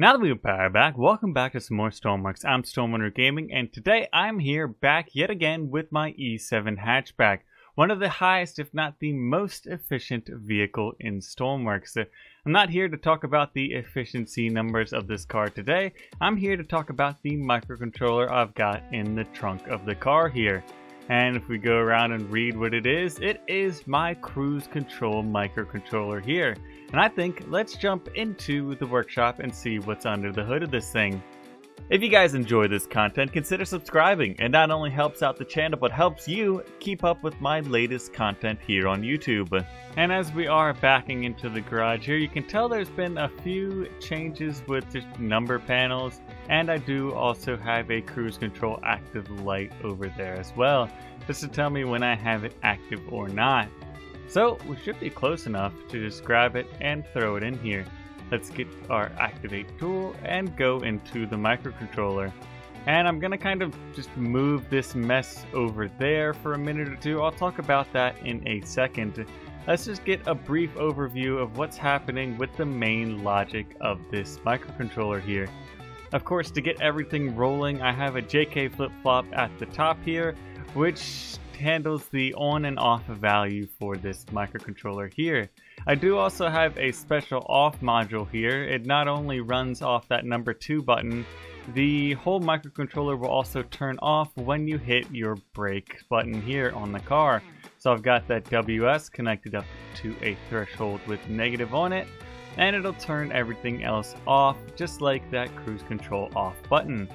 Now that we are back, welcome back to some more Stormworks. I'm Stormrunner Gaming, and today I'm here back yet again with my E7 hatchback, one of the highest, if not the most efficient vehicle in Stormworks. Uh, I'm not here to talk about the efficiency numbers of this car today, I'm here to talk about the microcontroller I've got in the trunk of the car here. And if we go around and read what it is, it is my cruise control microcontroller here. And I think let's jump into the workshop and see what's under the hood of this thing. If you guys enjoy this content, consider subscribing. It not only helps out the channel, but helps you keep up with my latest content here on YouTube. And as we are backing into the garage here, you can tell there's been a few changes with the number panels. And I do also have a cruise control active light over there as well, just to tell me when I have it active or not. So we should be close enough to just grab it and throw it in here. Let's get our activate tool and go into the microcontroller. And I'm gonna kind of just move this mess over there for a minute or two. I'll talk about that in a second. Let's just get a brief overview of what's happening with the main logic of this microcontroller here. Of course, to get everything rolling, I have a JK flip-flop at the top here, which handles the on and off value for this microcontroller here. I do also have a special off module here. It not only runs off that number 2 button, the whole microcontroller will also turn off when you hit your brake button here on the car. So I've got that WS connected up to a threshold with negative on it, and it'll turn everything else off just like that cruise control off button.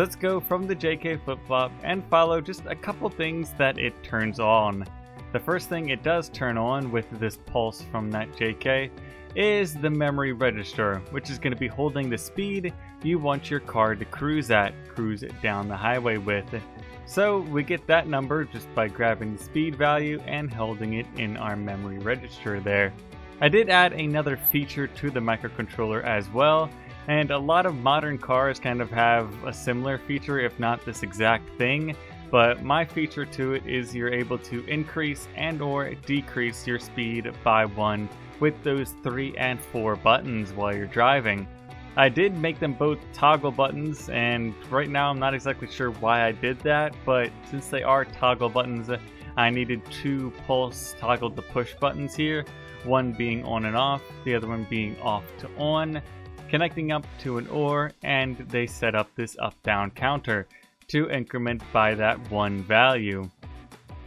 Let's go from the JK flip-flop and follow just a couple things that it turns on. The first thing it does turn on with this pulse from that JK is the memory register, which is going to be holding the speed you want your car to cruise at, cruise down the highway with. So we get that number just by grabbing the speed value and holding it in our memory register there. I did add another feature to the microcontroller as well, and a lot of modern cars kind of have a similar feature, if not this exact thing. But my feature to it is you're able to increase and or decrease your speed by one with those three and four buttons while you're driving. I did make them both toggle buttons, and right now I'm not exactly sure why I did that, but since they are toggle buttons, I needed two pulse toggle to push buttons here, one being on and off, the other one being off to on connecting up to an OR, and they set up this up-down counter to increment by that one value.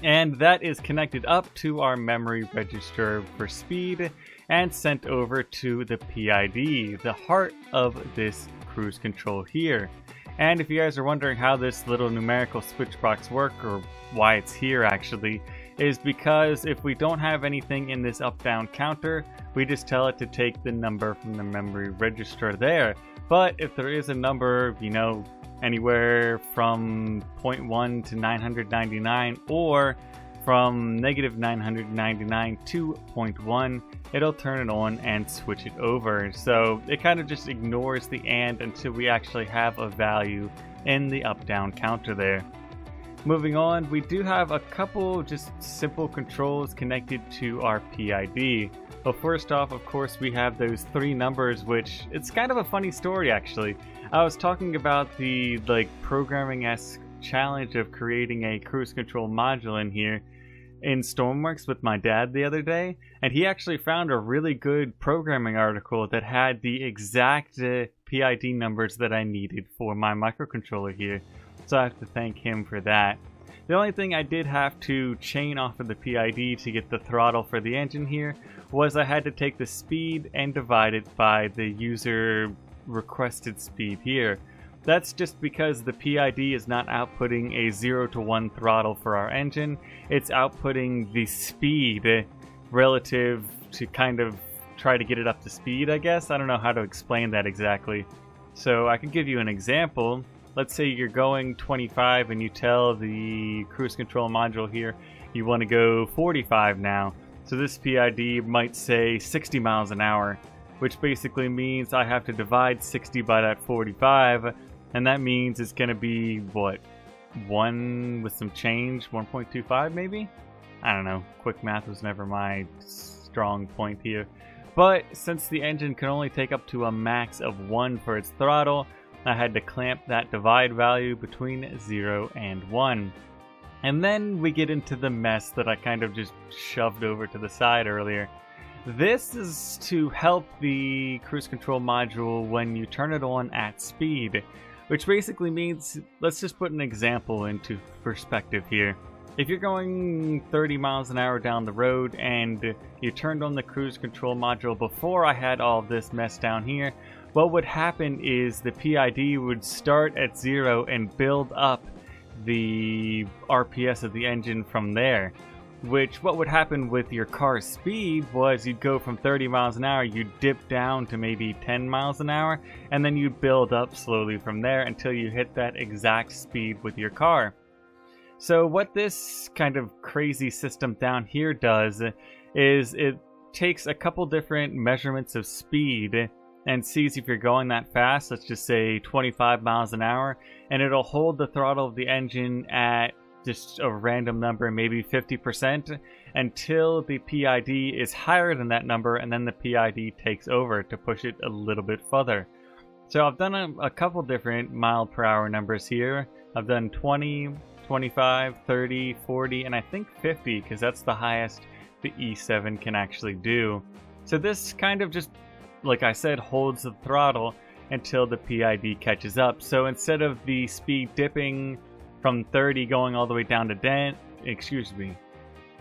And that is connected up to our memory register for speed and sent over to the PID, the heart of this cruise control here. And if you guys are wondering how this little numerical switch box work or why it's here actually, is because if we don't have anything in this up-down counter, we just tell it to take the number from the memory register there. But if there is a number, you know, anywhere from 0.1 to 999 or from negative 999 to 0.1, it'll turn it on and switch it over. So it kind of just ignores the AND until we actually have a value in the up-down counter there. Moving on, we do have a couple just simple controls connected to our PID. But first off, of course, we have those three numbers, which it's kind of a funny story actually. I was talking about the like programming-esque challenge of creating a cruise control module in here in Stormworks with my dad the other day, and he actually found a really good programming article that had the exact uh, PID numbers that I needed for my microcontroller here so I have to thank him for that. The only thing I did have to chain off of the PID to get the throttle for the engine here was I had to take the speed and divide it by the user requested speed here. That's just because the PID is not outputting a 0 to 1 throttle for our engine, it's outputting the speed relative to kind of try to get it up to speed, I guess. I don't know how to explain that exactly. So I can give you an example let's say you're going 25 and you tell the cruise control module here you want to go 45 now. So this PID might say 60 miles an hour, which basically means I have to divide 60 by that 45, and that means it's going to be, what, 1 with some change, 1.25 maybe? I don't know, quick math was never my strong point here. But since the engine can only take up to a max of 1 for its throttle, I had to clamp that divide value between 0 and 1. And then we get into the mess that I kind of just shoved over to the side earlier. This is to help the cruise control module when you turn it on at speed, which basically means, let's just put an example into perspective here. If you're going 30 miles an hour down the road and you turned on the cruise control module before I had all this mess down here, what would happen is the PID would start at zero and build up the RPS of the engine from there which what would happen with your car's speed was you'd go from 30 miles an hour, you'd dip down to maybe 10 miles an hour, and then you'd build up slowly from there until you hit that exact speed with your car. So what this kind of crazy system down here does is it takes a couple different measurements of speed and sees if you're going that fast, let's just say 25 miles an hour, and it'll hold the throttle of the engine at just a random number, maybe 50%, until the PID is higher than that number, and then the PID takes over to push it a little bit further. So I've done a, a couple different mile per hour numbers here. I've done 20, 25, 30, 40, and I think 50, because that's the highest the E7 can actually do. So this kind of just, like I said, holds the throttle until the PID catches up. So instead of the speed dipping from 30 going all the way down to 10, excuse me,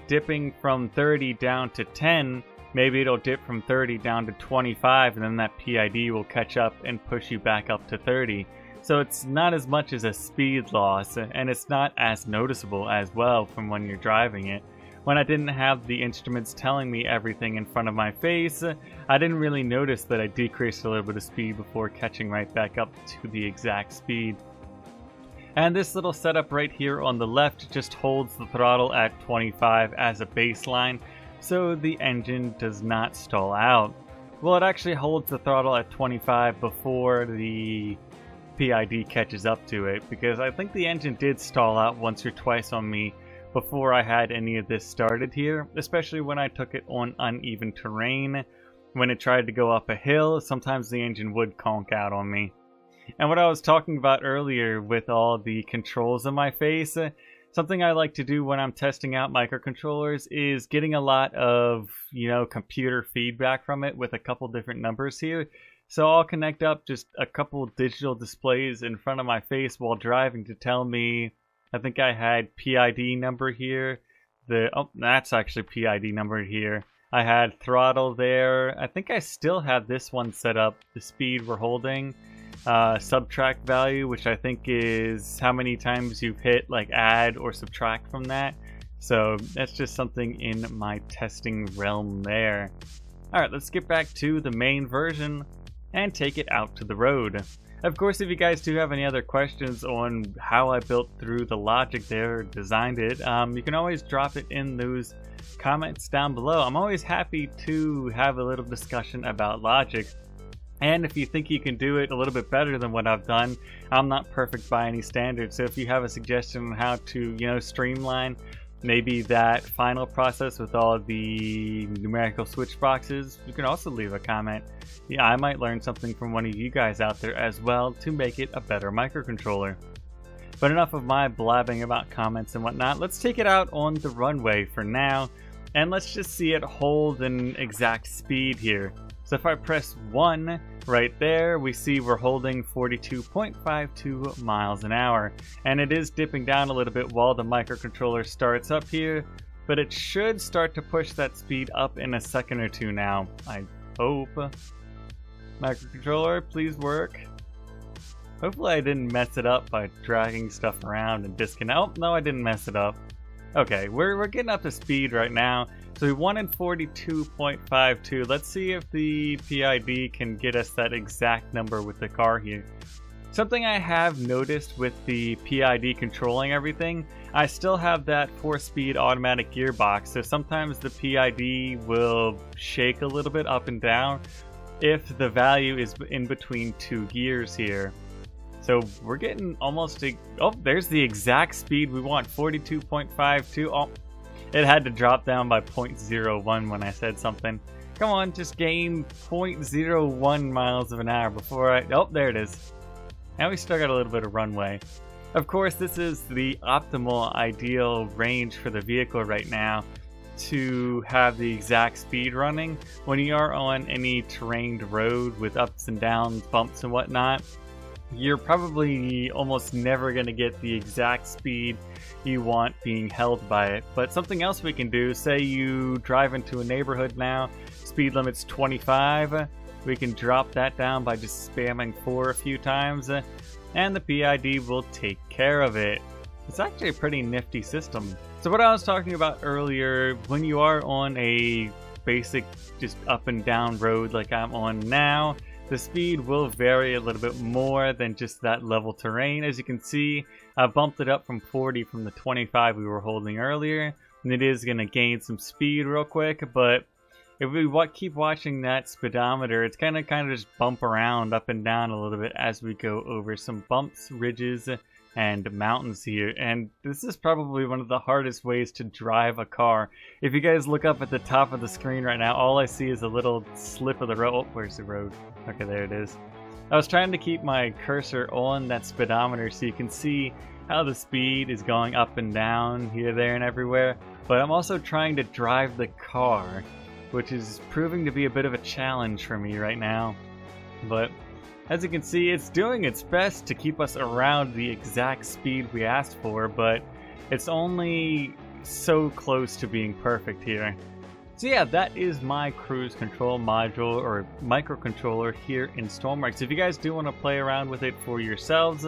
dipping from 30 down to 10, maybe it'll dip from 30 down to 25 and then that PID will catch up and push you back up to 30. So it's not as much as a speed loss and it's not as noticeable as well from when you're driving it. When I didn't have the instruments telling me everything in front of my face, I didn't really notice that I decreased a little bit of speed before catching right back up to the exact speed. And this little setup right here on the left just holds the throttle at 25 as a baseline, so the engine does not stall out. Well, it actually holds the throttle at 25 before the PID catches up to it, because I think the engine did stall out once or twice on me before I had any of this started here, especially when I took it on uneven terrain. When it tried to go up a hill, sometimes the engine would conk out on me. And what I was talking about earlier with all the controls on my face, uh, something I like to do when I'm testing out microcontrollers is getting a lot of, you know, computer feedback from it with a couple different numbers here. So I'll connect up just a couple digital displays in front of my face while driving to tell me, I think I had PID number here. The Oh, that's actually PID number here. I had throttle there. I think I still have this one set up, the speed we're holding uh, subtract value, which I think is how many times you've hit like add or subtract from that. So that's just something in my testing realm there. Alright, let's get back to the main version and take it out to the road. Of course, if you guys do have any other questions on how I built through the logic there, designed it, um, you can always drop it in those comments down below. I'm always happy to have a little discussion about logic. And if you think you can do it a little bit better than what I've done, I'm not perfect by any standard. So if you have a suggestion on how to, you know, streamline maybe that final process with all the numerical switch boxes, you can also leave a comment. Yeah, I might learn something from one of you guys out there as well to make it a better microcontroller. But enough of my blabbing about comments and whatnot. Let's take it out on the runway for now. And let's just see it hold an exact speed here. So if I press 1 right there, we see we're holding 42.52 miles an hour. And it is dipping down a little bit while the microcontroller starts up here, but it should start to push that speed up in a second or two now. I hope. Microcontroller, please work. Hopefully I didn't mess it up by dragging stuff around and disconnect. Oh, no, I didn't mess it up. Okay, we're, we're getting up to speed right now. So we in 42.52. Let's see if the PID can get us that exact number with the car here. Something I have noticed with the PID controlling everything, I still have that 4-speed automatic gearbox, so sometimes the PID will shake a little bit up and down if the value is in between two gears here. So we're getting almost a, oh, there's the exact speed we want, 42.52. Oh, it had to drop down by 0.01 when I said something. Come on, just gain 0.01 miles of an hour before I... Oh, there it is. Now we still got a little bit of runway. Of course, this is the optimal ideal range for the vehicle right now to have the exact speed running. When you are on any terrained road with ups and downs, bumps and whatnot, you're probably almost never going to get the exact speed you want being held by it. But something else we can do, say you drive into a neighborhood now, speed limit's 25, we can drop that down by just spamming 4 a few times, and the PID will take care of it. It's actually a pretty nifty system. So what I was talking about earlier, when you are on a basic just up and down road like I'm on now, the speed will vary a little bit more than just that level terrain. As you can see, I bumped it up from 40 from the 25 we were holding earlier, and it is going to gain some speed real quick, but if we keep watching that speedometer, it's kind of kind of just bump around up and down a little bit as we go over some bumps, ridges, and mountains here. And this is probably one of the hardest ways to drive a car. If you guys look up at the top of the screen right now, all I see is a little slip of the road. Oh, where's the road? Okay, there it is. I was trying to keep my cursor on that speedometer so you can see how the speed is going up and down here, there, and everywhere. But I'm also trying to drive the car, which is proving to be a bit of a challenge for me right now. But as you can see, it's doing its best to keep us around the exact speed we asked for, but it's only so close to being perfect here. So yeah, that is my cruise control module or microcontroller here in Stormworks. If you guys do want to play around with it for yourselves,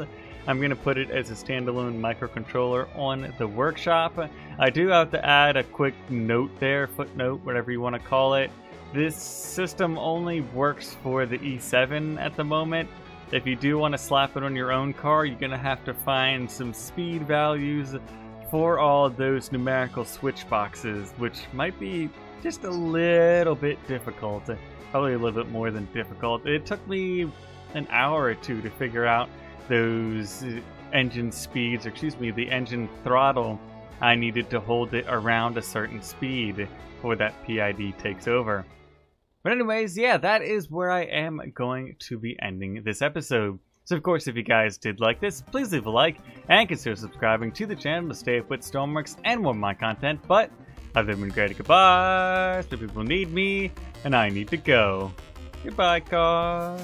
I'm going to put it as a standalone microcontroller on the workshop. I do have to add a quick note there, footnote, whatever you want to call it. This system only works for the E7 at the moment. If you do want to slap it on your own car, you're going to have to find some speed values for all those numerical switch boxes, which might be just a little bit difficult. Probably a little bit more than difficult. It took me an hour or two to figure out those uh, engine speeds, or excuse me, the engine throttle I needed to hold it around a certain speed before that PID takes over. But anyways, yeah, that is where I am going to be ending this episode. So of course, if you guys did like this, please leave a like and consider subscribing to the channel to stay up with Stormworks and more of my content. But other than great, goodbye. Some people need me, and I need to go. Goodbye, car.